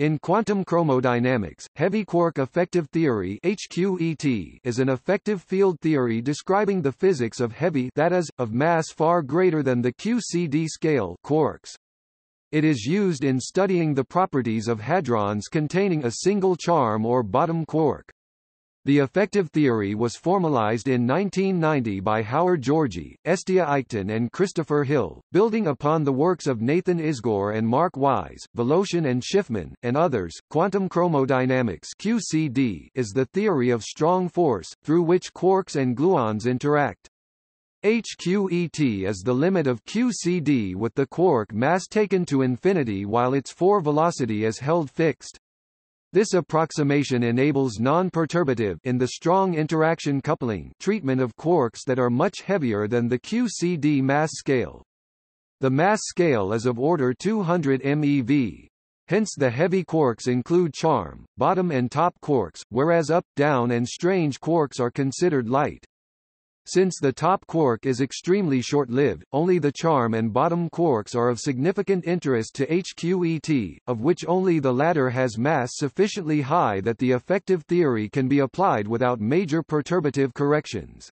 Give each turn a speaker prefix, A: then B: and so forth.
A: In quantum chromodynamics, heavy quark effective theory HQET is an effective field theory describing the physics of heavy that is, of mass far greater than the QCD scale quarks. It is used in studying the properties of hadrons containing a single charm or bottom quark. The effective theory was formalized in 1990 by Howard Georgi, Estia Eichten and Christopher Hill, building upon the works of Nathan Isgur and Mark Wise, Voloshin and Shifman, and others. Quantum chromodynamics QCD is the theory of strong force, through which quarks and gluons interact. HQET is the limit of QCD with the quark mass taken to infinity while its 4 velocity is held fixed. This approximation enables non-perturbative in the strong interaction coupling treatment of quarks that are much heavier than the QCD mass scale. The mass scale is of order 200 MeV. Hence the heavy quarks include charm, bottom and top quarks, whereas up, down and strange quarks are considered light. Since the top quark is extremely short-lived, only the charm and bottom quarks are of significant interest to HQET, of which only the latter has mass sufficiently high that the effective theory can be applied without major perturbative corrections.